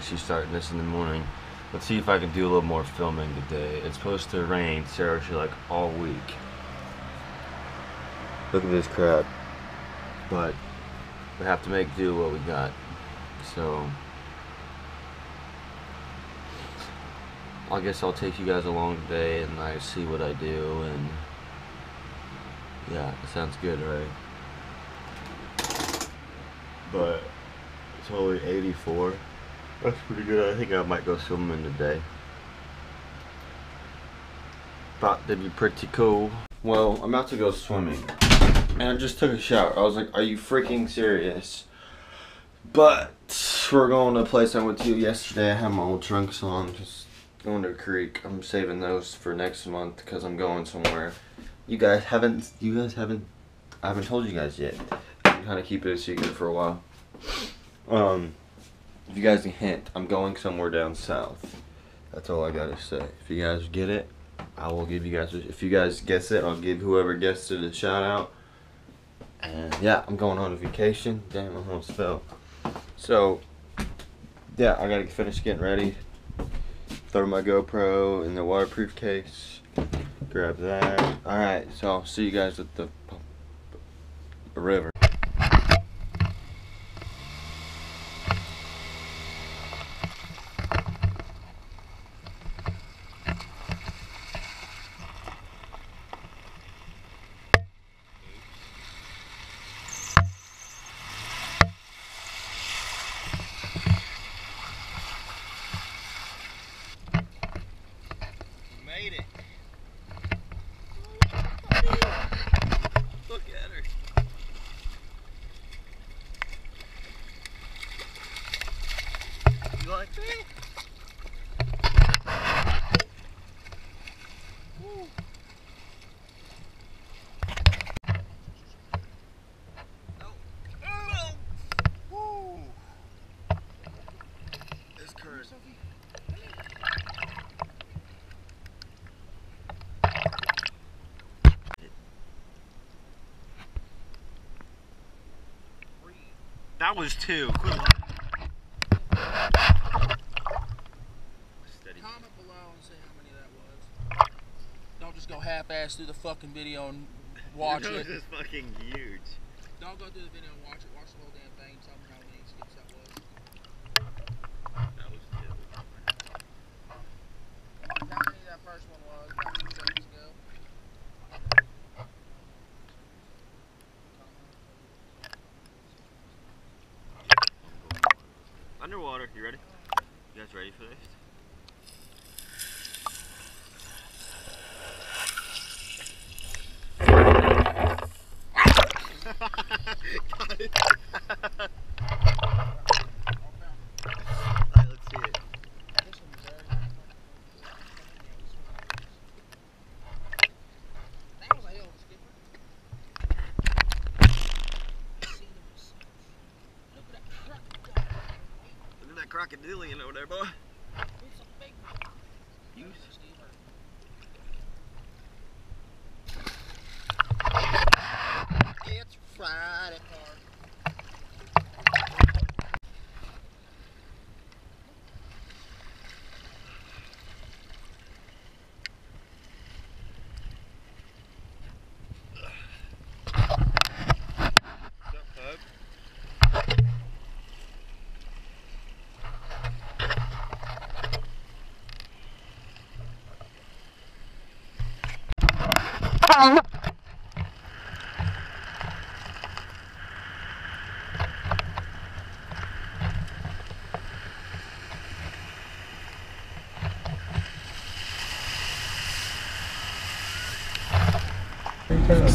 actually starting this in the morning. Let's see if I can do a little more filming today. It's supposed to rain seriously like all week. Look at this crap. But we have to make do what we got. So I guess I'll take you guys along today and I see what I do and yeah, it sounds good, right? But it's only 84. That's pretty good. I think I might go swimming today. Thought that'd be pretty cool. Well, I'm about to go swimming. And I just took a shower. I was like, are you freaking serious? But we're going to a place I went to yesterday. I had my old trunks on. Just going to a creek. I'm saving those for next month because I'm going somewhere. You guys haven't, you guys haven't, I haven't told you guys yet. I'm kind of keep it a secret for a while. Um, if you guys can hint, I'm going somewhere down south. That's all I gotta say. If you guys get it, I will give you guys, if you guys guess it, I'll give whoever guessed it a shout out. And yeah, I'm going on a vacation. Damn, I almost fell. So, yeah, I gotta finish getting ready. Throw my GoPro in the waterproof case. Grab that. Alright, so I'll see you guys at the river. made it. Look at her. You like that? Woo. No. Oh. Woo. This current. That was two. Quit lying. Steady. Comment below and say how many that was. Don't just go half-ass through the fucking video and watch it. nose is fucking huge. Don't go through the video and watch it. Watch the whole thing. Tell me how many skips that was. That was two. How many that first one was? How many seconds ago? Underwater, you ready? You guys ready for this? Got it. Alright, let's see it. This one was there. That was a hell of a skipper. Look at that truck. That crocodilian over there, boy. It's a big one. You It's Friday park. What's up, bub?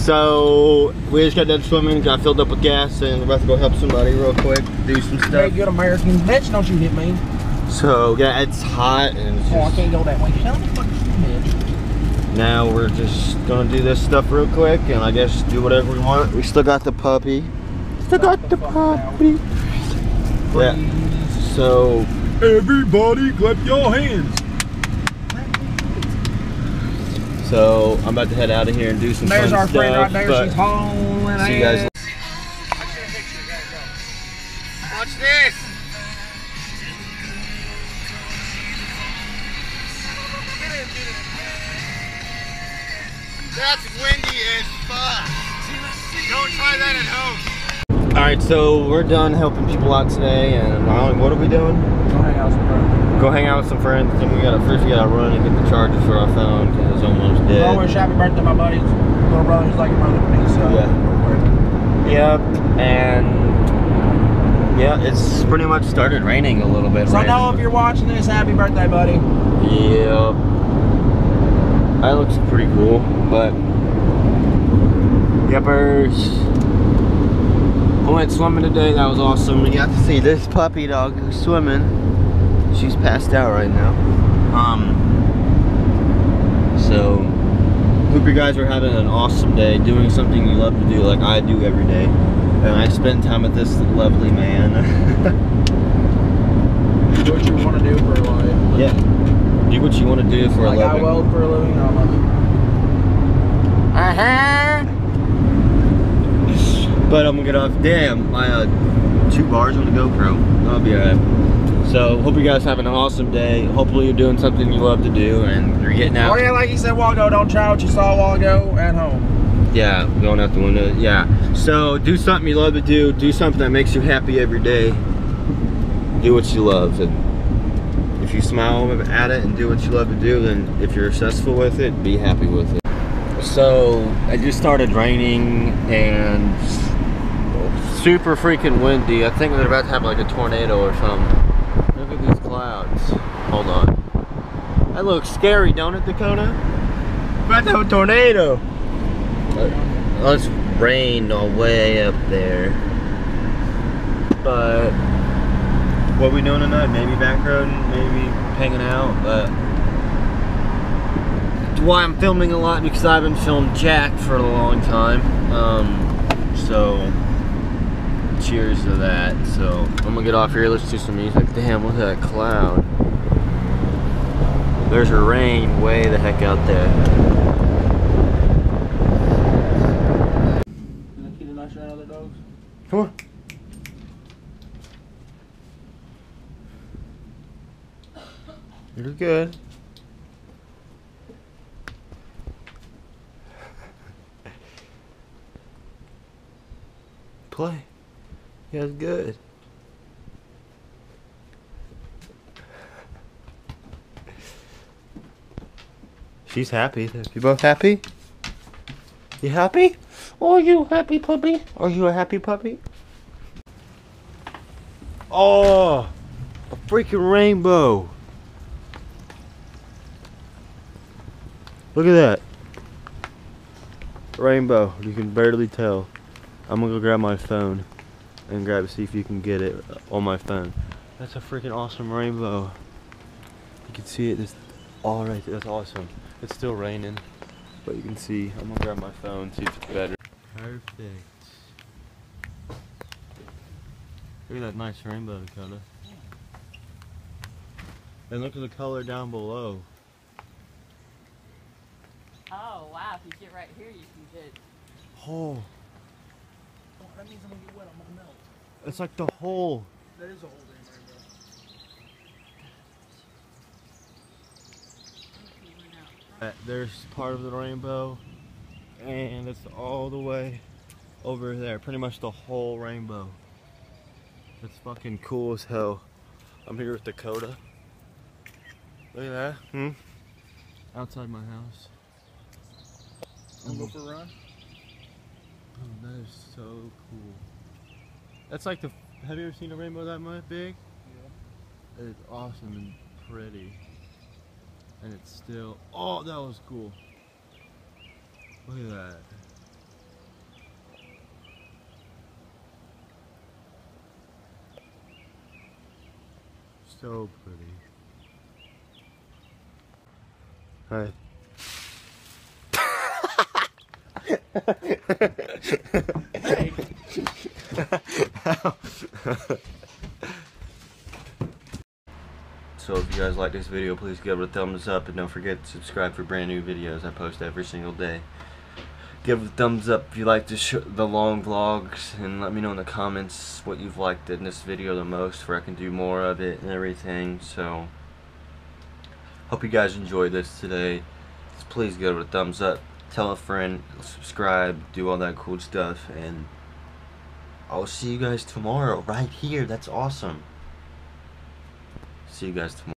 So we just got done swimming, got filled up with gas, and we're about to go help somebody real quick, do some stuff. good American. Bitch, don't you hit me. So yeah, it's hot, and it's Oh, I can't go that way. Shut the fuck up, bitch. Now we're just gonna do this stuff real quick, and I guess do whatever we want. We still got the puppy. Still got the the puppy. Yeah. So Everybody clap your hands. so I'm about to head out of here and do some There's fun our friend right stuff. there. She's hauling see you guys. Watch this. That's windy as fuck. Don't try that at home. All right, so we're done helping people out today, and what are we doing? Go hang out with some friends. Go hang out with some friends. Then we gotta first we gotta run and get the charger for our phone because it's almost I dead. wish happy birthday to my buddy's little brother who's like a brother to me. So Yeah. Yep, and yeah, it's pretty much started raining a little bit. So right know now. if you're watching this, happy birthday, buddy. Yep. That looks pretty cool, but Yepers. I went swimming today, that was awesome. We got to see this puppy dog who's swimming. She's passed out right now. Um so hope you guys are having an awesome day, doing something you love to do like I do every day. And I spend time with this lovely man. Do what you want to do for a life. yeah. Do what you want to do for Like a I living. weld for a living. I love it. Uh-huh. But I'm gonna get off. Damn, my uh, two bars on the GoPro. I'll be alright. So hope you guys having an awesome day. Hopefully you're doing something you love to do and you're getting out. Oh yeah, like you said a while ago, don't try what you saw a while ago at home. Yeah, going out the window. Yeah. So do something you love to do. Do something that makes you happy every day. Do what you love. And if you smile at it and do what you love to do, then if you're successful with it, be happy with it. So it just started raining and super freaking windy. I think they're about to have like a tornado or something. Look at these clouds. Hold on. That looks scary, don't it, Dakota? About to have a tornado. Uh, Let's rain all way up there. But what we doing tonight? Maybe back road, maybe hanging out. But why I'm filming a lot because I haven't filmed Jack for a long time. Um, so cheers to that. So I'm gonna get off here. Let's do some music. Damn, look at that cloud. There's a rain way the heck out there. You keep the nice around other dogs. Come on. You're good. Play. It's good. She's happy. You both happy? You happy? Are you happy puppy? Are you a happy puppy? Oh, a freaking rainbow. Look at that. Rainbow. You can barely tell. I'm gonna go grab my phone and grab see if you can get it on my phone. That's a freaking awesome rainbow. You can see it. It's all right. That's awesome. It's still raining, but you can see. I'm gonna grab my phone, see if it's better. Perfect. Look at that nice rainbow color. And look at the color down below. If you get right here you can get Oh, Oh, that means I'm gonna get wet. I'm gonna melt. it's like the hole. That is a whole damn rainbow. Uh, There's part of the rainbow, and it's all the way over there. Pretty much the whole rainbow. It's fucking cool as hell. I'm here with Dakota. Look at that. Hmm? Outside my house. Wanna go for a mm. run? Oh, that is so cool. That's like the. Have you ever seen a rainbow that much big? Yeah. It's awesome and pretty. And it's still. Oh, that was cool. Look at that. So pretty. Hi. So if you guys like this video, please give it a thumbs up and don't forget to subscribe for brand new videos I post every single day. Give a thumbs up if you like the, the long vlogs and let me know in the comments what you've liked in this video the most where I can do more of it and everything. So hope you guys enjoyed this today. Please give it a thumbs up. Tell a friend, subscribe, do all that cool stuff, and I'll see you guys tomorrow right here. That's awesome. See you guys tomorrow.